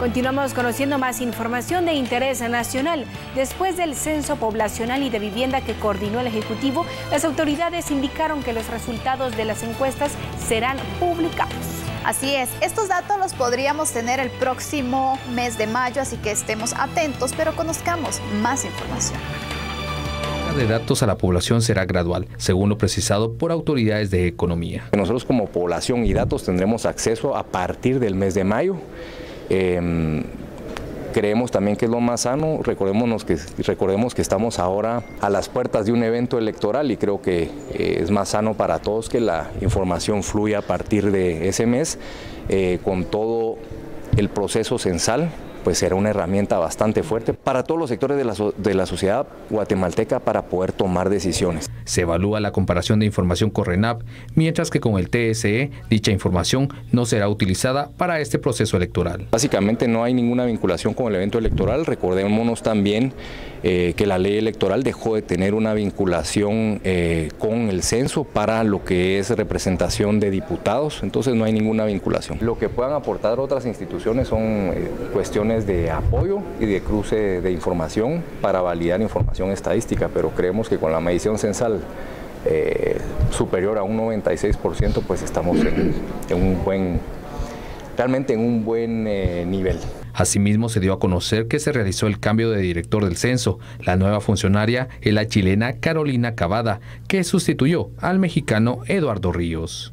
Continuamos conociendo más información de interés nacional. Después del censo poblacional y de vivienda que coordinó el Ejecutivo, las autoridades indicaron que los resultados de las encuestas serán publicados. Así es, estos datos los podríamos tener el próximo mes de mayo, así que estemos atentos, pero conozcamos más información de datos a la población será gradual, según lo precisado por autoridades de economía. Nosotros como población y datos tendremos acceso a partir del mes de mayo. Em, creemos también que es lo más sano, recordemos que, recordemos que estamos ahora a las puertas de un evento electoral y creo que eh, es más sano para todos que la información fluya a partir de ese mes eh, con todo el proceso censal pues será una herramienta bastante fuerte para todos los sectores de la, de la sociedad guatemalteca para poder tomar decisiones. Se evalúa la comparación de información con RENAP, mientras que con el TSE dicha información no será utilizada para este proceso electoral. Básicamente no hay ninguna vinculación con el evento electoral, recordémonos también eh, que la ley electoral dejó de tener una vinculación eh, con el censo para lo que es representación de diputados, entonces no hay ninguna vinculación. Lo que puedan aportar otras instituciones son eh, cuestiones de apoyo y de cruce de información para validar información estadística, pero creemos que con la medición censal superior a un 96%, pues estamos en, un buen, realmente en un buen nivel. Asimismo, se dio a conocer que se realizó el cambio de director del censo. La nueva funcionaria es la chilena Carolina Cavada, que sustituyó al mexicano Eduardo Ríos.